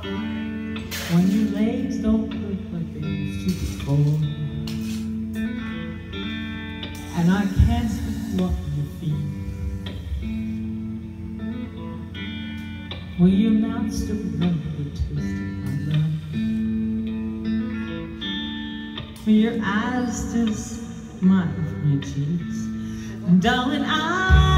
When your legs don't look like they used to before And I can't sweep you off your feet Will your mouth still remember the taste of my love? Will your eyes still smile from your cheeks? And darling, I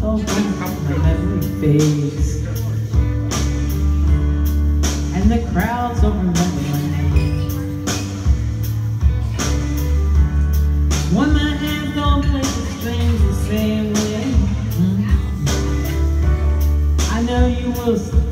so my memory fades And the crowds don't remember my name When my hands don't play the strings the same way mm -hmm. I know you will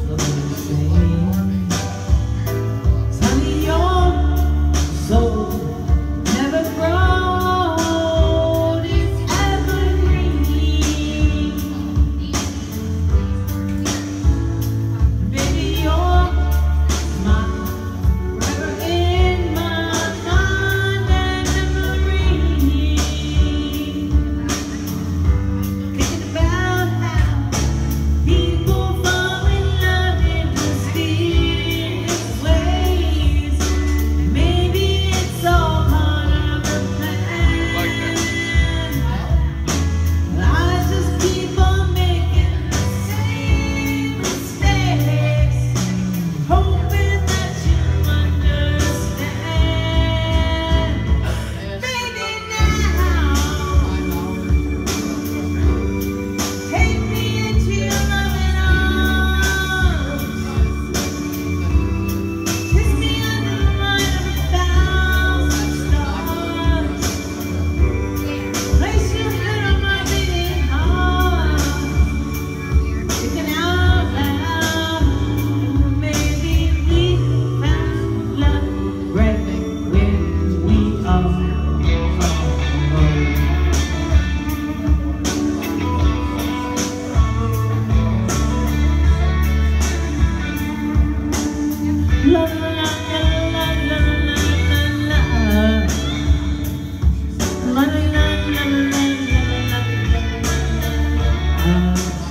now